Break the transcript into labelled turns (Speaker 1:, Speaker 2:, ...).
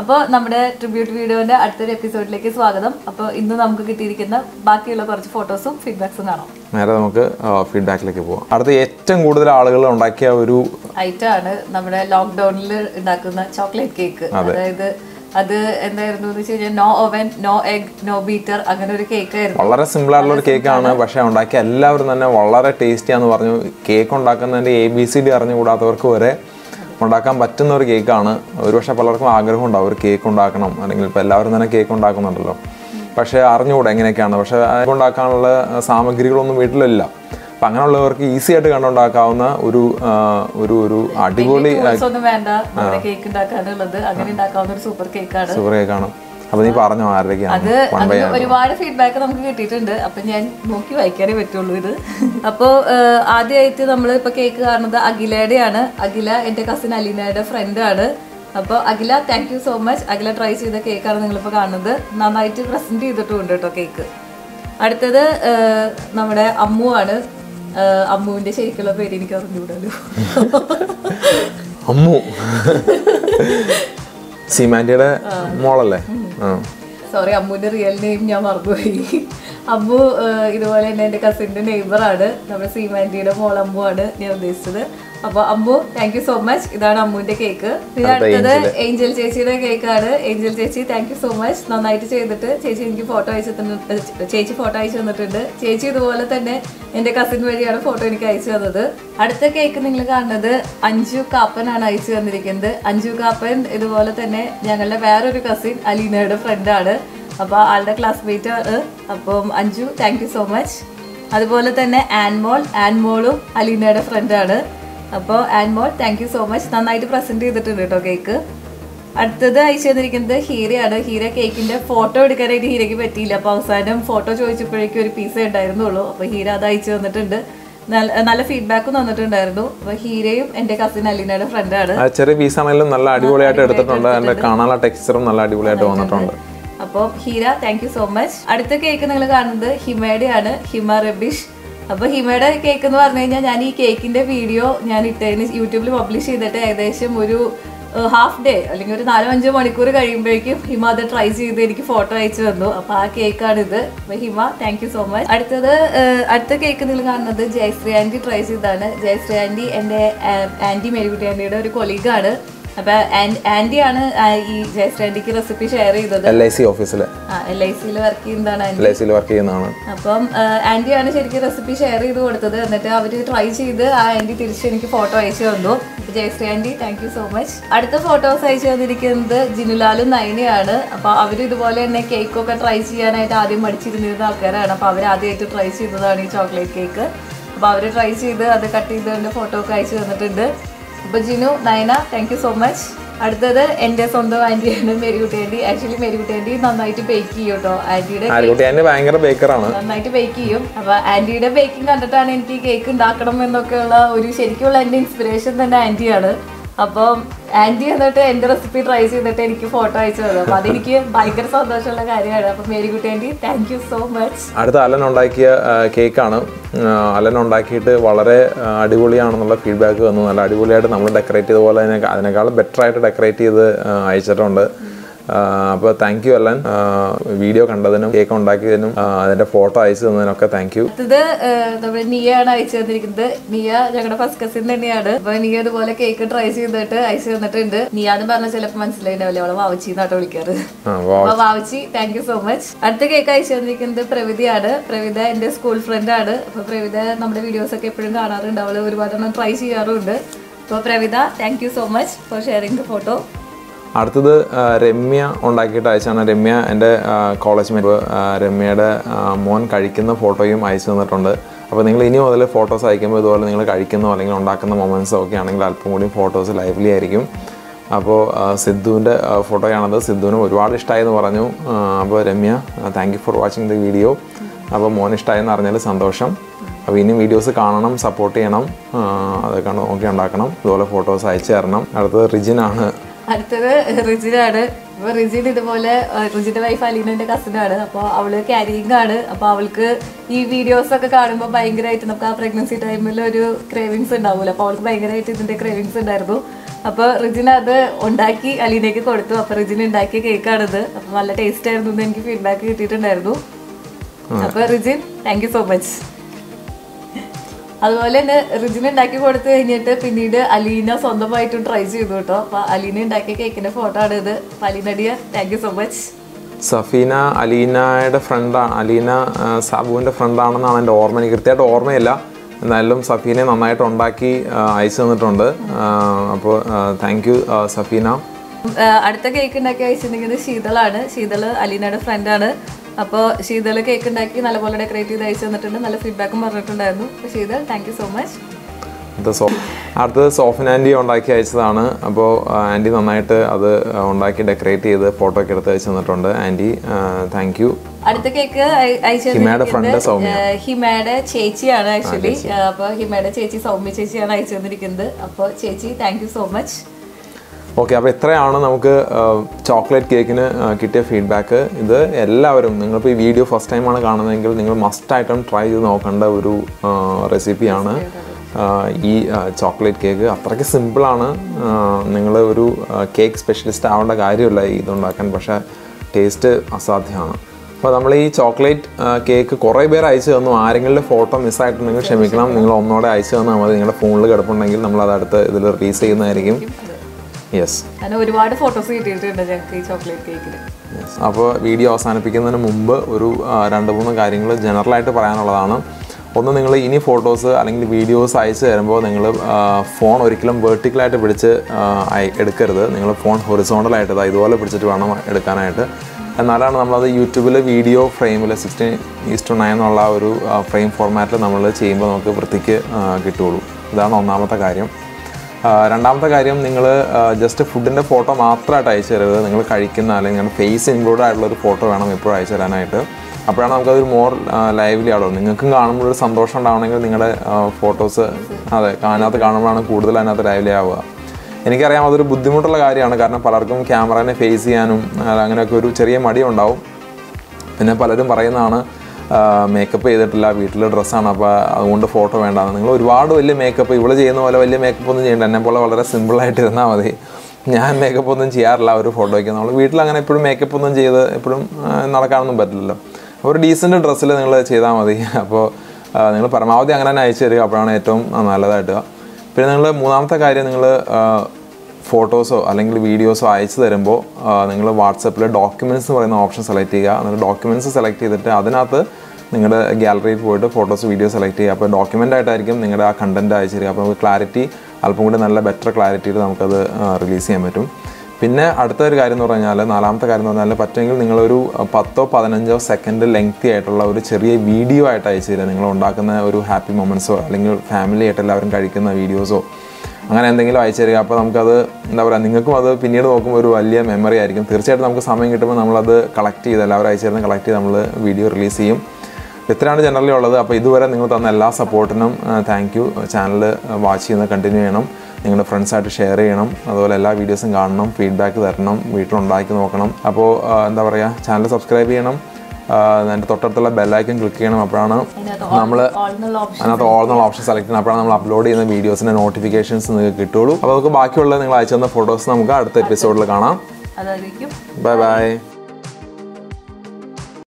Speaker 1: അപ്പോൾ നമ്മുടെ ട്രിബ്യൂട്ട് വീഡിയോന്റെ അടുത്തൊരു എപ്പിസോഡിലേക്ക് സ്വാഗതം. അപ്പോൾ ഇന്ന് നമുക്ക് കിട്ടിയിരിക്കുന്ന ബാക്കിയുള്ള കുറച്ച് ഫോട്ടോസും ഫീഡ്ബാക്സും കാണാം.
Speaker 2: നേരെ നമുക്ക് ഫീഡ്ബാക്കിലേക്ക് പോവാം. അടുത്ത ഏറ്റവും കൂടുതൽ ആളുകൾ ഉണ്ടാക്കിയ ഒരു
Speaker 1: ഐറ്റം ആണ് നമ്മുടെ ലോക്ക്ഡൌണിൽ ഉണ്ടാക്കുന്ന ചോക്ലേറ്റ് കേക്ക് അതായത് അത് എന്തായിരുന്നു എന്ന് വെച്ച് കഴിഞ്ഞാൽ no oven no egg no beater അങ്ങനെ ഒരു കേക്ക് ആയിരുന്നു.
Speaker 2: വളരെ സിമ്പിൾ ആയിട്ടുള്ള ഒരു കേക്കാണ് പക്ഷെ ഉണ്ടാക്കിയ എല്ലാവരും തന്നെ വളരെ ടേസ്റ്റിയാന്ന് പറഞ്ഞു. കേക്ക് ഉണ്ടാക്കുന്നതിന്റെ എ ബി സി ഡി അറിഞ്ഞുകൂടാത്തവർക്ക് വരെ ഉണ്ടാക്കാൻ പറ്റുന്ന ഒരു കേക്കാണ്. ഒരുപക്ഷെ പലർക്കും ആഗ്രഹം ഉണ്ടാവും ഒരു കേക്ക് ഉണ്ടാക്കണം. അല്ലെങ്കിൽ ഇപ്പോൾ എല്ലാവരും തന്നെ കേക്ക് ഉണ്ടാക്കുന്നുണ്ടല്ലോ. പക്ഷേ അറിഞ്ഞുകൂടെ എങ്ങനെയൊക്കെയാണ്. പക്ഷേ ഉണ്ടാക്കാനുള്ള സാമഗ്രികളൊന്നും വീട്ടിലില്ല. അപ്പം അങ്ങനെയുള്ളവർക്ക് ഈസി ആയിട്ട് കണ്ടുണ്ടാക്കാവുന്ന ഒരു ഒരു ഒരു അടിപൊളി
Speaker 1: കേക്ക് ഉണ്ടാക്കാനുള്ളത്. ഉണ്ടാക്കാവുന്ന ഒരു സൂപ്പർ കേക്കാണ്
Speaker 2: അപ്പോൾ നീ പറഞ്ഞു
Speaker 1: അത് ഒരുപാട് ഫീഡ്ബാക്ക് നമുക്ക് കിട്ടിയിട്ടുണ്ട്. അപ്പൊ ഞാൻ നോക്കി വായിക്കാനേ പറ്റുള്ളൂ ഇത്. അപ്പോ ആദ്യമായിട്ട് നമ്മൾ ഇപ്പൊ കേക്ക് കാണുന്നത് അഖിലയുടെയാണ്. അഖില എന്റെ കസിൻ അലീനയുടെ ഫ്രണ്ട് ആണ്. അപ്പോൾ Akhila thank you so much Akhila try ചെയ്ത കേക്കാണ് നിങ്ങളിപ്പോൾ കാണുന്നത്. നന്നായിട്ട് പ്രസന്റ് ചെയ്തിട്ടുണ്ട് കേട്ടോ കേക്ക് അടുത്തത് നമ്മുടെ അമ്മു ആണ്. അമ്മുവിന്റെ ശരിക്കുള്ള പേര് എനിക്ക് അറിഞ്ഞുകൂടല്ലോ
Speaker 2: അമ്മു. സീമാന്റിയുടെ മോളല്ലേ?
Speaker 1: സോറി അമ്മുവിന്റെ റിയൽ നെയിം ഞാൻ മറന്നുപോയി. അമ്മു ഇതുപോലെ തന്നെ എന്റെ കസിന്റെ നെയ്ബറാണ് നമ്മുടെ സീമാന്റിയുടെ മോളമ്മുവാണ് ഞാൻ ഉദ്ദേശിച്ചത്. അപ്പോൾ Ammu thank you so much ഇതാണ് അമ്മുവിന്റെ കേക്ക് പിന്നെ അടുത്തത് ഏഞ്ചൽ ചേച്ചിയുടെ കേക്കാണ് ഏഞ്ചൽ ചേച്ചി താങ്ക് യു സോ മച്ച് നന്നായിട്ട് ചെയ്തിട്ട് ചേച്ചി എനിക്ക് ഫോട്ടോ അയച്ചു ചേച്ചി ഫോട്ടോ അയച്ചു തന്നിട്ടുണ്ട്. ചേച്ചി ഇതുപോലെ തന്നെ എന്റെ കസിൻ വഴിയാണ് ഫോട്ടോ എനിക്ക് അയച്ചു തന്നത്. അടുത്ത കേക്ക് നിങ്ങൾ കാണുന്നത് അഞ്ജു കാപ്പനാണ് അയച്ചു തന്നിരിക്കുന്നത്. അഞ്ജു കാപ്പൻ ഇതുപോലെ തന്നെ ഞങ്ങളുടെ വേറൊരു കസിൻ അലീനയുടെ ഫ്രണ്ടാണ് അപ്പോൾ ആളുടെ ക്ലാസ്മേറ്റ് ആണ്. അപ്പം Anju thank you so much അതുപോലെ തന്നെ ആൻമോൾ ആൻമോളും അലീനയുടെ ഫ്രണ്ടാണ് അപ്പോൾ Anmol thank you so much നന്നായിട്ട് പ്രസന്റ് ചെയ്തിട്ടുണ്ട് കേട്ടോ കേക്ക് അടുത്തത് അയച്ചു തന്നിരിക്കുന്നത് ഹീരയാണ്. ഹീര കേക്കിന്റെ ഫോട്ടോ എടുക്കാനായിട്ട് ഹീരയ്ക്ക് പറ്റിയില്ല. അപ്പോൾ അവസാനം ഫോട്ടോ ചോദിച്ചപ്പോഴേക്കും ഒരു പീസ് ഉണ്ടായിരുന്നുള്ളൂ. അപ്പോൾ ഹീര അത് അയച്ചു തന്നിട്ടുണ്ട്. നല്ല നല്ല ഫീഡ്ബാക്കും തന്നിട്ടുണ്ടായിരുന്നു. അപ്പൊ ഹീരയും എന്റെ കസിൻ അലീനയുടെ ഫ്രണ്ടാണ്
Speaker 2: ആണ്. ചെറിയ പീസ് ആണെങ്കിലും നല്ല അടിപൊളിയായിട്ട് എടുത്തിട്ടുണ്ട്. അതിന്റെ കാണാനുള്ള ടെക്സ്ചറും നല്ല അടിപൊളിയായിട്ട് വന്നിട്ടുണ്ട്.
Speaker 1: അപ്പോൾ Heera thank you so much അടുത്ത കേക്ക് നിങ്ങൾ കാണുന്നത് ഹിമയുടെ ആണ് ഹിമ റബിഷ്. അപ്പോൾ ഹിമയുടെ കേക്ക് എന്ന് പറഞ്ഞു കഴിഞ്ഞാൽ ഞാൻ ഈ കേക്കിന്റെ വീഡിയോ ഞാൻ ഇട്ടതിന് യൂട്യൂബിൽ പബ്ലിഷ് ചെയ്തിട്ട് ഏകദേശം ഒരു ഹാഫ് ഡേ അല്ലെങ്കിൽ ഒരു നാലോ അഞ്ചോ മണിക്കൂർ കഴിയുമ്പോഴേക്കും ഹിമ അത് ട്രൈ ചെയ്ത് എനിക്ക് ഫോട്ടോ അയച്ചു തന്നു. അപ്പോൾ ആ കേക്കാണിത് അപ്പോൾ Hima thank you so much അടുത്തത് അടുത്ത കേക്ക് നിങ്ങൾ കാണുന്നത് ജയശ്രീ ആന്റി ട്രൈ ചെയ്താണ് ജയശ്രീ ആന്റി എന്റെ ആന്റി മേരിക്കുട്ടി ആന്റിയുടെ ഒരു കൊളീഗാണ് അപ്പോൾ ആണ് ഈ ജയശ്രീ ആന്റിക്ക് റെസിപ്പി ഷെയർ ചെയ്തത്.
Speaker 2: എൽ ഐ സി ഓഫീസിൽ
Speaker 1: എൽ ഐ സിയിൽ വർക്ക് ചെയ്യുന്നതാണ്
Speaker 2: എൽ ഐ സിയിൽ വർക്ക് ചെയ്യുന്നതാണ്.
Speaker 1: അപ്പം ആന്റിയാണ് ശരിക്കും റെസിപ്പി ഷെയർ ചെയ്ത് കൊടുത്തത്. എന്നിട്ട് അവർ ട്രൈ ചെയ്ത് ആ ആന്റി തിരിച്ച് എനിക്ക് ഫോട്ടോ അയച്ചു തന്നു. Jayashree aunty thank you so much അടുത്ത ഫോട്ടോസ് അയച്ചു തന്നിരിക്കുന്നത് ജിനുലാലും നൈനയാണ്. അപ്പൊ അവർ ഇതുപോലെ തന്നെ കേക്ക് ഒക്കെ ട്രൈ ചെയ്യാനായിട്ട് ആദ്യം പഠിച്ചിരുന്നിരുന്ന ആൾക്കാരാണ്. അപ്പൊ അവർ ആദ്യമായിട്ട് ട്രൈ ചെയ്തതാണ് ഈ ചോക്ലേറ്റ് കേക്ക് അപ്പോൾ അവർ ട്രൈ ചെയ്ത് അത് കട്ട് ചെയ്തുകൊണ്ട് ഫോട്ടോ ഒക്കെ അയച്ചു തന്നിട്ടുണ്ട്. അപ്പോൾ Jinu Nayana thank you so much അടുത്തത് എന്റെ സ്വന്തം ആന്റിയാണ് Mary aunty. Actually Mary aunty നന്നായിട്ട് ബേക്ക് ചെയ്യും കേട്ടോ
Speaker 2: ആന്റിയുടെ ഭയങ്കര ബേക്കറാണ്
Speaker 1: നന്നായിട്ട് ബേക്ക് ചെയ്യും. അപ്പൊ ആന്റിയുടെ ബേക്കിംഗ് കണ്ടിട്ടാണ് എനിക്ക് കേക്ക് ഉണ്ടാക്കണം എന്നൊക്കെയുള്ള ഒരു ശരിക്കുള്ള എന്റെ ഇൻസ്പിറേഷൻ തന്നെ ആന്റിയാണ് അപ്പം ആന്റി എന്നിട്ട് എന്റെ റെസിപ്പി ട്രൈ ചെയ്തിട്ട് എനിക്ക് ഫോട്ടോ അയച്ചു തന്നു. അപ്പൊ അതെനിക്ക് ഭയങ്കര സന്തോഷമുള്ള കാര്യമാണ്. അപ്പൊ Marykutty aunty thank you so much
Speaker 2: അടുത്ത അലൻ ഉണ്ടാക്കിയ കേക്കാണ് അലൻ ഉണ്ടാക്കിയിട്ട് വളരെ അടിപൊളിയാണെന്നുള്ള ഫീഡ്ബാക്ക് വന്നു. നല്ല അടിപൊളിയായിട്ട് നമ്മൾ ഡെക്കറേറ്റ് ചെയ്ത പോലെ അതിനെ അതിനേക്കാൾ ബെറ്റർ ആയിട്ട് ഡെക്കറേറ്റ് ചെയ്ത് അയച്ചിട്ടുണ്ട്. അപ്പോൾ താങ്ക് യു അലൻ വീഡിയോ കണ്ടതിനും കേക്ക് ഉണ്ടാക്കിയതിനും അതിന്റെ ഫോട്ടോ അയച്ചു തന്നതിനൊക്കെ താങ്ക് യു
Speaker 1: നമ്മുടെ നിയാണ് അയച്ചു തന്നിരിക്കുന്നത്. നിയ ഞങ്ങളുടെ ഫസ്റ്റ് കസിൻ തന്നെയാണ്. അപ്പൊ നിയ ഇതുപോലെ കേക്ക് ട്രൈ ചെയ്തിട്ട് അയച്ചു തന്നിട്ടുണ്ട്. നിയ എന്ന് പറഞ്ഞാൽ ചിലപ്പോൾ മനസ്സിലായിണ്ടാവില്ല? അവളെ വാവച്ചി എന്നാട്ടോ വിളിക്കാറ്. അപ്പൊ Vavachi thank you so much അടുത്ത കേക്ക് അയച്ചു തന്നിരിക്കുന്നത് പ്രവിതയാണ് പ്രവിത എന്റെ സ്കൂൾ ഫ്രണ്ട് ആണ്. അപ്പൊ പ്രവിത നമ്മുടെ വീഡിയോസ് ഒക്കെ എപ്പോഴും കാണാറുണ്ട്. അവൾ ഒരുപാട് ട്രൈ ചെയ്യാറുണ്ട്. അപ്പൊ Pravitha thank you so much for sharing the photo
Speaker 2: അടുത്തത് രമ്യ ഉണ്ടാക്കിയിട്ട് അയച്ചാണ്. രമ്യ എന്റെ കോളേജ് മെമ്പർ രമ്യയുടെ മോൻ കഴിക്കുന്ന ഫോട്ടോയും അയച്ചു തന്നിട്ടുണ്ട്. അപ്പോൾ നിങ്ങൾ ഇനി മുതൽ ഫോട്ടോസ് അയക്കുമ്പോൾ ഇതുപോലെ നിങ്ങൾ കഴിക്കുന്നോ അല്ലെങ്കിൽ ഉണ്ടാക്കുന്ന മൊമെന്റ്സോ ഒക്കെ ആണെങ്കിൽ അല്പം കൂടി ഫോട്ടോസ് ലൈവ്ലി ആയിരിക്കും. അപ്പോൾ സിദ്ധുവിന്റെ ഫോട്ടോയാണത് സിദ്ധുവിന് ഒരുപാട് ഇഷ്ടമായി എന്ന് പറഞ്ഞു. അപ്പോൾ Ramya thank you for watching the video അപ്പോൾ മോൻ ഇഷ്ടമായെന്ന് അറിഞ്ഞാൽ സന്തോഷം. അപ്പോൾ ഇനിയും വീഡിയോസ് കാണണം സപ്പോർട്ട് ചെയ്യണം. അതൊക്കെ നോക്കി ഉണ്ടാക്കണം. ഇതുപോലെ ഫോട്ടോസ് അയച്ചു തരണം. അടുത്തത് റിജിനാണ്.
Speaker 1: അടുത്തത് റിജിനാണ്. അപ്പൊ റിജിൻ ഇതുപോലെ റിജിന്റെ വൈഫ് അലീനന്റെ കസിനാണ് അപ്പോൾ അവൾ ക്യാരിയിങ് ആണ്. അപ്പോൾ അവൾക്ക് ഈ വീഡിയോസ് ഒക്കെ കാണുമ്പോൾ ഭയങ്കരമായിട്ട് നമുക്ക് ആ പ്രഗ്നൻസി ടൈമിൽ ഒരു ക്രേവിങ്സ് ഉണ്ടാവില്ല അപ്പോൾ അവൾക്ക് ഭയങ്കരമായിട്ട് ഇതിന്റെ ക്രേവിങ്സ് ഉണ്ടായിരുന്നു. അപ്പോൾ റിജിന അത് ഉണ്ടാക്കി അലീനയ്ക്ക് കൊടുത്തു. അപ്പോൾ റിജിൻ ഉണ്ടാക്കിയ കേക്കാണിത് അപ്പോൾ നല്ല ടേസ്റ്റ് ആയിരുന്നു എന്ന് എനിക്ക് ഫീഡ്ബാക്ക് കിട്ടിയിട്ടുണ്ടായിരുന്നു. അപ്പോൾ Rijin thank you so much അതുപോലെ തന്നെ റിജിന് ഉണ്ടാക്കി കൊടുത്തു കഴിഞ്ഞിട്ട് പിന്നീട് അലീന സ്വന്തമായിട്ടും ട്രൈ ചെയ്തു കേട്ടോ. അപ്പൊ അലീന ഉണ്ടാക്കിയ കേക്കിന്റെ ഫോട്ടോ ആണ് ഇത്. അപ്പൊ അലീനടിയ thank you so much
Speaker 2: Safeena അലീനയുടെ ഫ്രണ്ടാണ് അലീന സാബുവിന്റെ സാബുവിന്റെ ഫ്രണ്ടാണെന്നാണ് എന്റെ ഓർമ്മ. എനിക്ക് കൃത്യമായിട്ട് ഓർമ്മയില്ല. എന്നാലും സഫീനെ നന്നായിട്ട് ഉണ്ടാക്കി അയച്ചു തന്നിട്ടുണ്ട്. അപ്പോൾ താങ്ക് യു സഫീന.
Speaker 1: അടുത്ത കേക്ക് ഉണ്ടാക്കി അയച്ചിട്ടുണ്ടെങ്കിൽ ശീതളാണ്. ശീതൾ അലീനയുടെ ഫ്രണ്ടാണ് അപ്പോൾ ശീതൾ കേക്ക് ഉണ്ടാക്കി നല്ലപോലെ ഡെക്കറേറ്റ് ചെയ്ത് അയച്ചു തന്നിട്ടുണ്ട്. നല്ല ഫീഡ്ബാക്കും പറഞ്ഞിട്ടുണ്ടായിരുന്നു. അപ്പോൾ Sheethal thank you so much
Speaker 2: അടുത്തത് സോഫിൻ ആന്റി ഉണ്ടാക്കി അയച്ചതാണ്. അപ്പോൾ ആന്റി നന്നായിട്ട് അത് ഉണ്ടാക്കി ഡെക്കറേറ്റ് ചെയ്ത് ഫോട്ടോ ഒക്കെ എടുത്ത് അയച്ചു തന്നിട്ടുണ്ട്. ആന്റി താങ്ക് യു
Speaker 1: അടുത്ത കേക്ക്
Speaker 2: ഹിമയുടെ ഫ്രണ്ട് സൗമ്യ.
Speaker 1: ഹിമയുടെ ചേച്ചിയാണ് ആക്ച്വലി അപ്പോൾ ഹിമയുടെ ചേച്ചി സൗമ്യ ചേച്ചിയാണ് അയച്ചു തന്നിരിക്കുന്നത്. അപ്പോൾ ചേച്ചി thank you so much
Speaker 2: okay അപ്പോൾ ഇത്രയാണ് നമുക്ക് ചോക്ലേറ്റ് കേക്കിന് കിട്ടിയ ഫീഡ്ബാക്ക് ഇത് എല്ലാവരും നിങ്ങളിപ്പോൾ ഈ വീഡിയോ ഫസ്റ്റ് ടൈമാണ് കാണുന്നതെങ്കിൽ നിങ്ങൾ മസ്റ്റായിട്ടും ട്രൈ ചെയ്ത് നോക്കേണ്ട ഒരു റെസിപ്പിയാണ് ഈ ചോക്ലേറ്റ് കേക്ക് അത്രയ്ക്ക് സിമ്പിളാണ് നിങ്ങൾ ഒരു കേക്ക് സ്പെഷ്യലിസ്റ്റ് ആവേണ്ട കാര്യമില്ല ഇതുണ്ടാക്കാൻ പക്ഷേ ടേസ്റ്റ് അസാധ്യമാണ്. അപ്പോൾ നമ്മൾ ഈ ചോക്ലേറ്റ് കേക്ക് കുറേ പേർ അയച്ചു തന്നു. ആരെങ്കിലും ഫോട്ടോ മിസ്സായിട്ടുണ്ടെങ്കിൽ ക്ഷമിക്കണം. നിങ്ങൾ ഒന്നോടെ അയച്ചു തന്നാൽ മതി. നിങ്ങളുടെ ഫോണിൽ കിടപ്പുണ്ടെങ്കിൽ നമ്മൾ അടുത്ത് ഇതിൽ റിലീസ് ചെയ്യുന്നതായിരിക്കും. യെസ്
Speaker 1: ഒരുപാട് ഫോട്ടോസ് കിട്ടിയിട്ടുണ്ട് ഞങ്ങൾക്ക് ഈ ചോക്ലേറ്റ് കേക്കിന്
Speaker 2: യെസ് അപ്പോൾ വീഡിയോ അവസാനിപ്പിക്കുന്നതിന് മുമ്പ് ഒരു രണ്ട് മൂന്ന് കാര്യങ്ങൾ ജനറലായിട്ട് പറയാനുള്ളതാണ്. ഒന്ന് നിങ്ങൾ ഇനി ഫോട്ടോസ് അല്ലെങ്കിൽ വീഡിയോസ് അയച്ചു തരുമ്പോൾ നിങ്ങൾ ഫോൺ ഒരിക്കലും വെർട്ടിക്കലായിട്ട് പിടിച്ച് എടുക്കരുത്. നിങ്ങൾ ഫോൺ ഹൊറിസോണ്ടലായിട്ട് ഇതാ ഇതുപോലെ പിടിച്ചിട്ട് വേണം എടുക്കാനായിട്ട്. എന്നാലാണ് നമ്മളത് യൂട്യൂബിൽ വീഡിയോ ഫ്രെയിമിൽ സിക്സ്റ്റീൻ ഈസ് ടു നയൻ എന്നുള്ള ഒരു ഫ്രെയിം ഫോർമാറ്റിൽ നമ്മൾ ചെയ്യുമ്പോൾ നമുക്ക് വൃത്തിക്ക് കിട്ടുകയുള്ളൂ. ഇതാണ് ഒന്നാമത്തെ കാര്യം. രണ്ടാമത്തെ കാര്യം നിങ്ങൾ ജസ്റ്റ് ഫുഡിന്റെ ഫോട്ടോ മാത്രമായിട്ട് അയച്ചു തരരുത്. നിങ്ങൾ കഴിക്കുന്ന അല്ലെങ്കിൽ നിങ്ങളുടെ ഫേസ് ഇൻക്ലൂഡ് ആയിട്ടുള്ള ഒരു ഫോട്ടോ വേണം എപ്പോഴും അയച്ചു തരാനായിട്ട്. അപ്പോഴാണ് നമുക്കതൊരു മോർ ലൈവ്ലി ആവുള്ളൂ. നിങ്ങൾക്കും കാണുമ്പോൾ ഒരു സന്തോഷം ഉണ്ടാവണമെങ്കിൽ നിങ്ങളുടെ ഫോട്ടോസ് അതെ അതിനകത്ത് കാണുമ്പോഴാണ് കൂടുതൽ അതിനകത്ത് ലൈവ്ലി ആവുക. എനിക്കറിയാം അതൊരു ബുദ്ധിമുട്ടുള്ള കാര്യമാണ്. കാരണം പലർക്കും ക്യാമറനെ ഫേസ് ചെയ്യാനും അങ്ങനെയൊക്കെ ഒരു ചെറിയ മടിയുണ്ടാവും. പിന്നെ പലരും പറയുന്നതാണ് മേക്കപ്പ് ചെയ്തിട്ടില്ല വീട്ടിലെ ഡ്രസ്സാണ് അപ്പോൾ അതുകൊണ്ട് ഫോട്ടോ വേണ്ടാന്ന്. നിങ്ങൾ ഒരുപാട് വലിയ മേക്കപ്പ് ഇവിടെ ചെയ്യുന്ന പോലെ വലിയ മേക്കപ്പ് ഒന്നും ചെയ്യേണ്ട. എന്നെ പോലെ വളരെ സിമ്പിളായിട്ട് ഇരുന്നാൽ മതി. ഞാൻ മേക്കപ്പ് ഒന്നും ചെയ്യാറില്ല ഒരു ഫോട്ടോയ്ക്ക് നമ്മൾ വീട്ടിൽ അങ്ങനെ എപ്പോഴും മേക്കപ്പ് ഒന്നും ചെയ്ത് എപ്പോഴും നടക്കാനൊന്നും പറ്റില്ലല്ലോ. അപ്പോൾ ഒരു ഡീസന്റ് ഡ്രസ്സിൽ നിങ്ങൾ ചെയ്താൽ മതി. അപ്പോൾ നിങ്ങൾ പരമാവധി അങ്ങനെ തന്നെ അയച്ചു തരിക. അപ്പോഴാണ് ഏറ്റവും നല്ലതായിട്ട്. പിന്നെ നിങ്ങൾ മൂന്നാമത്തെ കാര്യം നിങ്ങൾ ഫോട്ടോസോ അല്ലെങ്കിൽ വീഡിയോസോ അയച്ചു തരുമ്പോൾ നിങ്ങൾ വാട്സപ്പിൽ ഡോക്യുമെന്റ്സ് എന്ന് പറയുന്ന ഓപ്ഷൻ സെലക്ട് ചെയ്യുക. എന്നിട്ട് ഡോക്യുമെന്റ്സ് സെലക്ട് ചെയ്തിട്ട് അതിനകത്ത് നിങ്ങളുടെ ഗാലറിയിൽ പോയിട്ട് ഫോട്ടോസ് വീഡിയോ സെലക്ട് ചെയ്യുക. അപ്പോൾ ഡോക്യുമെന്റ് ആയിട്ടായിരിക്കും നിങ്ങളുടെ ആ കണ്ടന്റ് അയച്ചു തരിക. അപ്പോൾ നമുക്ക് ക്ലാരിറ്റി അല്പം കൂടി നല്ല ബെറ്റർ ക്ലാരിറ്റിയിൽ നമുക്കത് റിലീസ് ചെയ്യാൻ പറ്റും. പിന്നെ അടുത്ത ഒരു കാര്യം എന്ന് പറഞ്ഞാൽ നാലാമത്തെ കാര്യം എന്ന് പറഞ്ഞാൽ പറ്റുമെങ്കിൽ നിങ്ങളൊരു പത്തോ പതിനഞ്ചോ സെക്കൻഡ് ലെങ്തി ആയിട്ടുള്ള ഒരു ചെറിയ വീഡിയോ ആയിട്ട് അയച്ചു തരിക. നിങ്ങൾ ഉണ്ടാക്കുന്ന ഒരു ഹാപ്പി മൊമെന്റ്സോ അല്ലെങ്കിൽ ഫാമിലി ആയിട്ട് എല്ലാവരും കഴിക്കുന്ന വീഡിയോസോ അങ്ങനെ എന്തെങ്കിലും അയച്ചു തരിക അപ്പോൾ നമുക്കത് എന്താ പറയുക നിങ്ങൾക്കും അത് പിന്നീട് നോക്കുമ്പോൾ ഒരു വലിയ മെമ്മറി ആയിരിക്കും. തീർച്ചയായിട്ടും നമുക്ക് സമയം കിട്ടുമ്പോൾ നമ്മളത് കളക്ട് ചെയ്ത് എല്ലാവരും അയച്ചു തരുന്ന കളക്ട് ചെയ്ത് നമ്മൾ വീഡിയോ റിലീസ് ചെയ്യും. ഇത്രയാണ് ജനറലി ഉള്ളത്. അപ്പോൾ ഇതുവരെ നിങ്ങൾ തന്ന എല്ലാ സപ്പോർട്ടിനും താങ്ക് യു ചാനൽ വാച്ച് ചെയ്യുന്നത് കണ്ടിന്യൂ ചെയ്യണം. നിങ്ങളുടെ ഫ്രണ്ട്സായിട്ട് ഷെയർ ചെയ്യണം. അതുപോലെ എല്ലാ വീഡിയോസും കാണണം ഫീഡ്ബാക്ക് തരണം വീട്ടിലുണ്ടാക്കി നോക്കണം. അപ്പോൾ എന്താ പറയുക ചാനൽ സബ്സ്ക്രൈബ് ചെയ്യണം. എന്റെ തൊട്ടടുത്തുള്ള ബെല്ലൈക്കൻ ക്ലിക്ക് ചെയ്യണം. അപ്പോഴാണ് നമ്മൾ അതിനകത്ത് ഓൾ എന്നുള്ള ഓപ്ഷൻ സെലക്ട് ചെയ്യണം. അപ്പോഴാണ് നമ്മൾ അപ്ലോഡ് ചെയ്യുന്ന വീഡിയോസിന്റെ നോട്ടിഫിക്കേഷൻസ് നിങ്ങൾക്ക് കിട്ടുള്ളൂ അപ്പോൾ നമുക്ക് ബാക്കിയുള്ള നിങ്ങൾ അയച്ചു തന്ന ഫോട്ടോസ് നമുക്ക് അടുത്ത എപ്പിസോഡിൽ കാണാം. Bye bye